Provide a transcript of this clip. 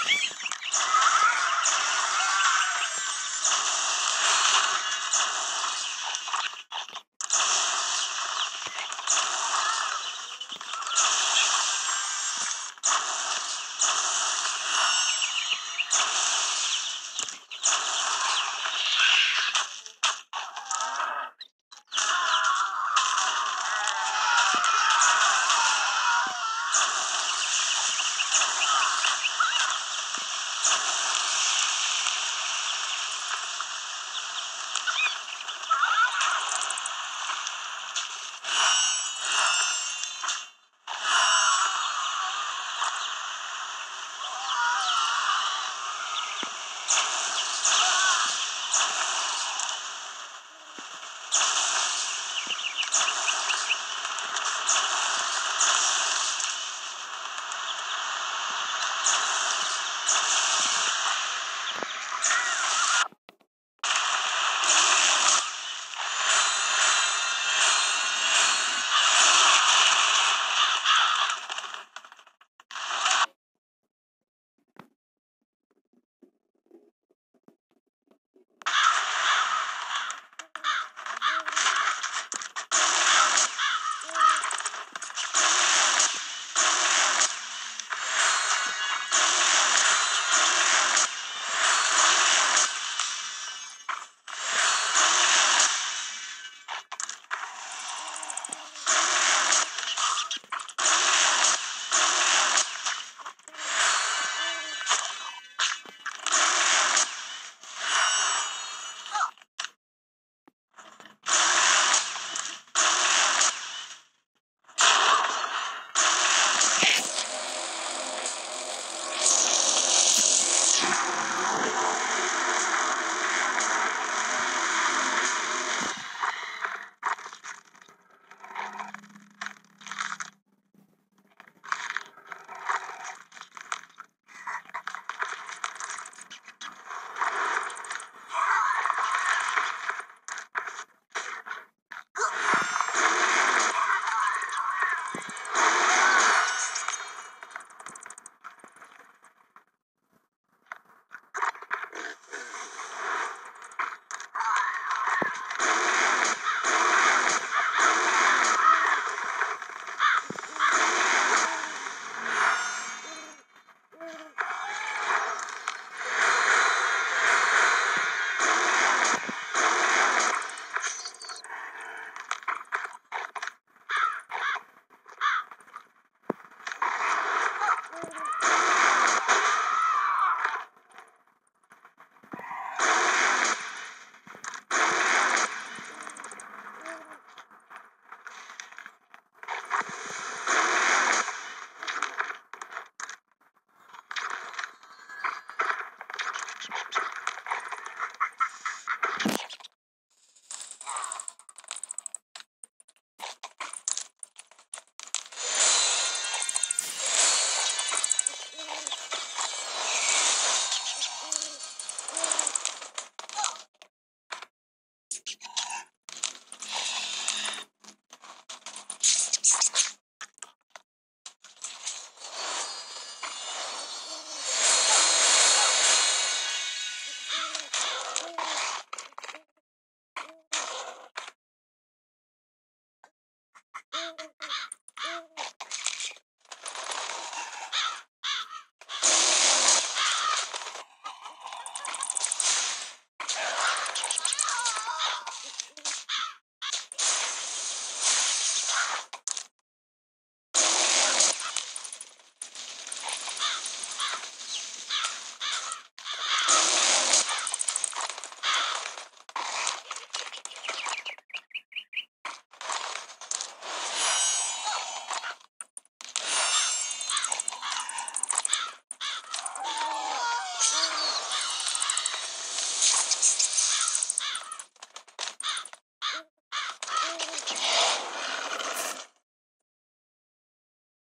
ああ! you